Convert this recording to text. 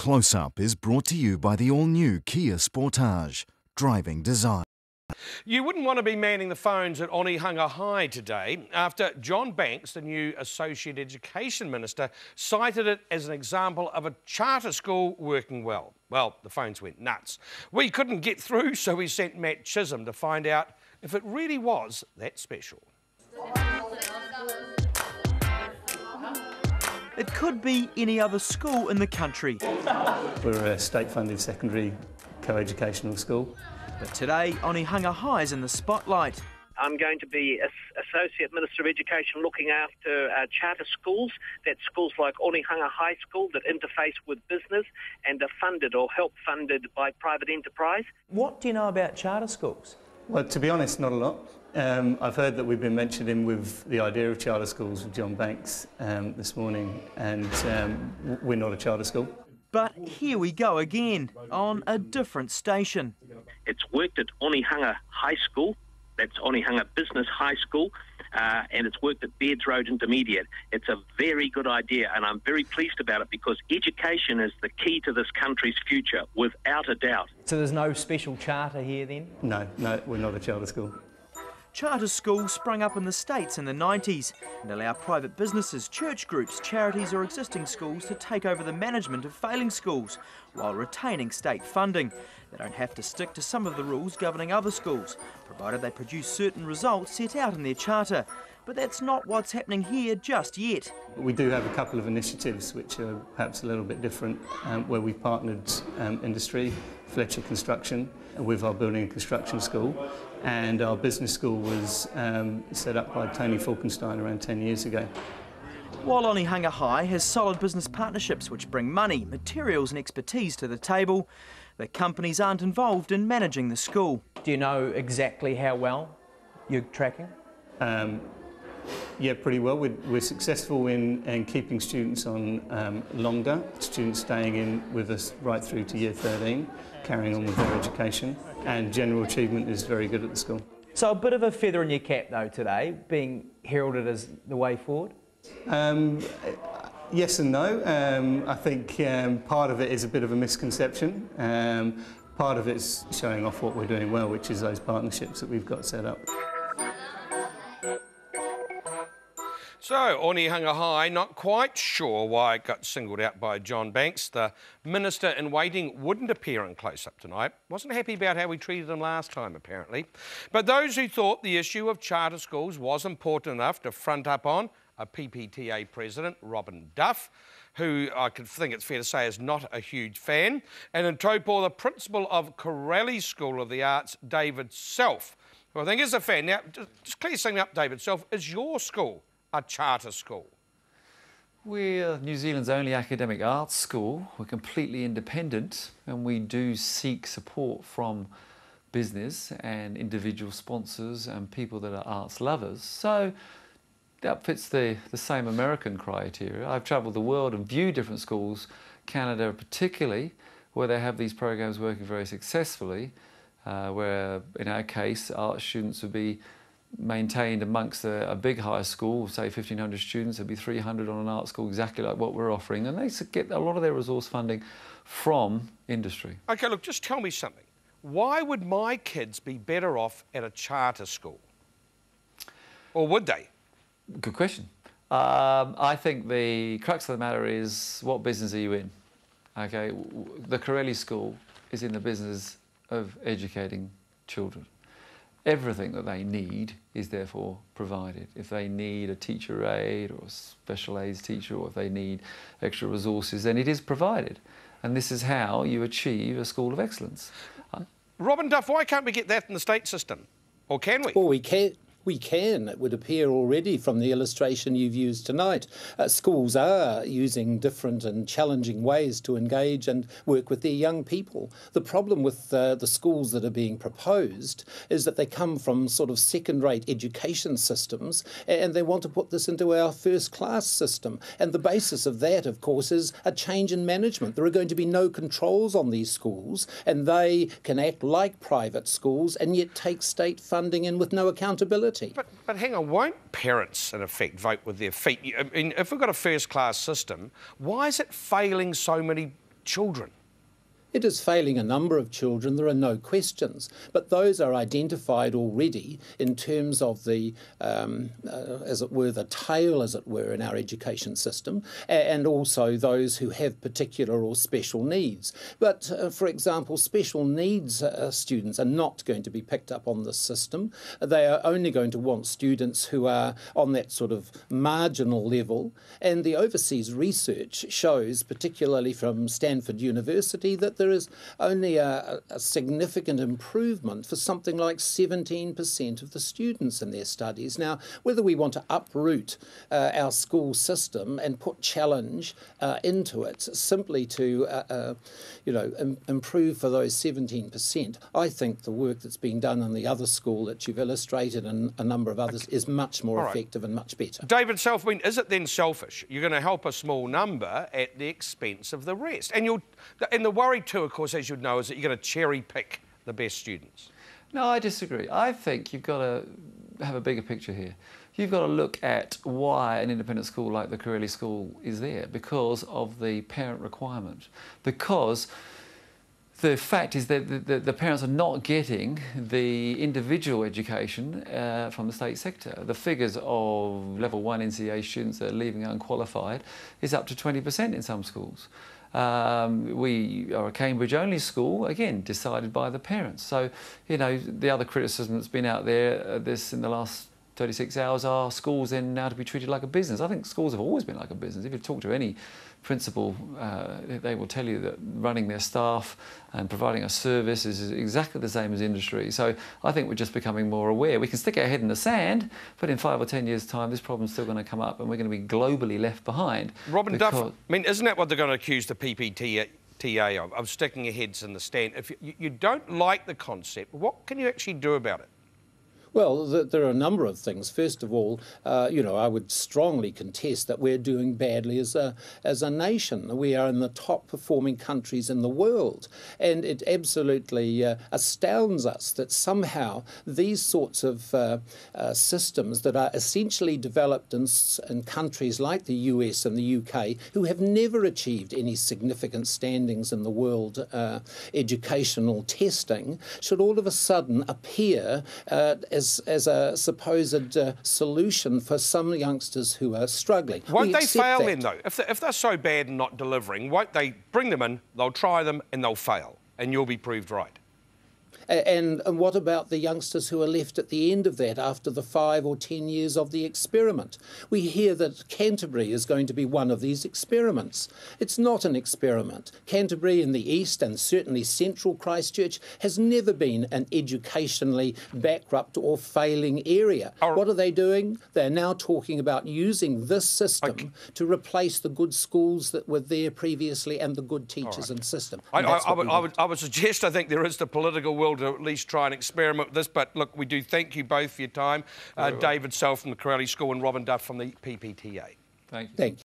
Close Up is brought to you by the all new Kia Sportage, driving design. You wouldn't want to be manning the phones at Onehunga High today after John Banks, the new Associate Education Minister, cited it as an example of a charter school working well. Well, the phones went nuts. We couldn't get through, so we sent Matt Chisholm to find out if it really was that special. It could be any other school in the country. We're a state-funded secondary co-educational school. But today, Onehunga High is in the spotlight. I'm going to be Associate Minister of Education looking after uh, charter schools. That's schools like Onehunga High School that interface with business and are funded or help funded by private enterprise. What do you know about charter schools? Well, to be honest, not a lot. Um, I've heard that we've been mentioning with the idea of charter schools with John Banks um, this morning, and um, we're not a charter school. But here we go again, on a different station. It's worked at Onehunga High School, that's Onehunga Business High School, uh, and it's worked at Bairds Road Intermediate. It's a very good idea, and I'm very pleased about it because education is the key to this country's future, without a doubt. So there's no special charter here then? No, no, we're not a charter school. Charter schools sprung up in the States in the 90s and allow private businesses, church groups, charities or existing schools to take over the management of failing schools while retaining state funding. They don't have to stick to some of the rules governing other schools, provided they produce certain results set out in their charter. But that's not what's happening here just yet. We do have a couple of initiatives which are perhaps a little bit different, um, where we've partnered um, industry, Fletcher Construction, with our building and construction school, and our business school was um, set up by Tony Falkenstein around 10 years ago. While Onehunga High has solid business partnerships which bring money, materials and expertise to the table, the companies aren't involved in managing the school. Do you know exactly how well you're tracking? Um, yeah, pretty well. We're, we're successful in, in, keeping students on um, longer, students staying in with us right through to year 13, carrying on with their education, and general achievement is very good at the school. So a bit of a feather in your cap though today, being heralded as the way forward? Um, yes and no. Um, I think um, part of it is a bit of a misconception. Um, part of it's showing off what we're doing well, which is those partnerships that we've got set up. So, Onehunga High, not quite sure why it got singled out by John Banks. The minister in waiting wouldn't appear in close up tonight. Wasn't happy about how we treated him last time, apparently. But those who thought the issue of charter schools was important enough to front up on a PPTA president, Robin Duff, who I could think it's fair to say is not a huge fan, and in Taupo, the principal of Corelli School of the Arts, David Selfe, who I think is a fan. Now, just, just clear something up, David Selfe. Is your school a charter school? We're New Zealand's only academic arts school. We're completely independent and we do seek support from business and individual sponsors and people that are arts lovers. So that fits the, the same American criteria. I've travelled the world and viewed different schools, Canada particularly, where they have these programs working very successfully, uh, where in our case, art students would be maintained amongst a, a, big high school, say 1,500 students, there'd be 300 on an art school, exactly like what we're offering, and they get a lot of their resource funding from industry. OK, look, just tell me something. Why would my kids be better off at a charter school? Or would they? Good question. Um, I think the crux of the matter is what business are you in? Okay, the Corelli School is in the business of educating children everything that they need is therefore provided. If they need a teacher aide or a special aids teacher or if they need extra resources, then it is provided. And this is how you achieve a school of excellence. Robin Duff, why can't we get that in the state system? Or can we? Well, we can. We can, it would appear already from the illustration you've used tonight. Uh, schools are using different and challenging ways to engage and work with their young people. The problem with uh, the schools that are being proposed is that they come from sort of second rate education systems and they want to put this into our first class system. And the basis of that, of course, is a change in management. There are going to be no controls on these schools and they can act like private schools and yet take state funding in with no accountability. But, but hang on, won't parents, in effect, vote with their feet? I mean, if we've got a first class system, why is it failing so many children. It is failing a number of children, there are no questions, but those are identified already in terms of the, um, uh, as it were, the tail, as it were, in our education system, and also those who have particular or special needs. But, uh, for example, special needs uh, students are not going to be picked up on this system. They are only going to want students who are on that sort of marginal level, and the overseas research shows, particularly from Stanford University, that there is only a, a significant improvement for something like 17% of the students in their studies. Now, whether we want to uproot uh, our school system and put challenge uh, into it simply to, uh, uh you know, Im- improve for those 17%, I think the work that's been done in the other school that you've illustrated and a number of others is much more right. effective and much better. David Selfmean, is it then selfish? You're going to help a small number at the expense of the rest. And you'll, and the worry too, of course, as you'd know, is that you're going to cherry pick the best students. No, I disagree. I think you've got to have a bigger picture here. You've got to look at why an independent school like the Corelli School is there because of the parent requirement. Because the fact is that the, the, the, parents are not getting the individual education uh, from the state sector. The figures of level one NCEA students that are leaving unqualified is up to 20% in some schools. Um, we are a Cambridge only school, again, decided by the parents. So, you know, the other criticism that's been out there, uh, this in the last 36 hours, are schools then now to be treated like a business? I think schools have always been like a business. If you talk to any principal, uh, they will tell you that running their staff and providing a service is exactly the same as industry. So I think we're just becoming more aware. We can stick our head in the sand, but in five or ten years' time, this problem's still going to come up and we're going to be globally left behind. Robin Duff, I mean, isn't that what they're going to accuse the PPT? TA of, of sticking your heads in the stand. If you, you don't like the concept, what can you actually do about it? Well, there are a number of things. First of all, uh, you know, I would strongly contest that we're doing badly as a as a nation. We are in the top performing countries in the world, and it absolutely uh, astounds us that somehow these sorts of uh, uh systems that are essentially developed in, in countries like the US and the UK, who have never achieved any significant standings in the world uh, educational testing, should all of a sudden appear uh, as, as a supposed uh, solution for some youngsters who are struggling. Won't we they fail that. then, though? If they're, if they're so bad and not delivering, won't they bring them in, they'll try them, and they'll fail, and you'll be proved right? And, and what about the youngsters who are left at the end of that after the five or ten years of the experiment? We hear that Canterbury is going to be one of these experiments. It's not an experiment. Canterbury in the east and certainly central Christchurch has never been an educationally bankrupt or failing area. What are they doing? They're now talking about using this system okay. to replace the good schools that were there previously and the good teachers right. and system. And I, I, I, would, I, would, I would suggest I think there is the political will to at least try and experiment with this. But look, we do thank you both for your time. Uh, David Selfe from the Corelli School and Robin Duff from the PPTA. Thank you. Thank you.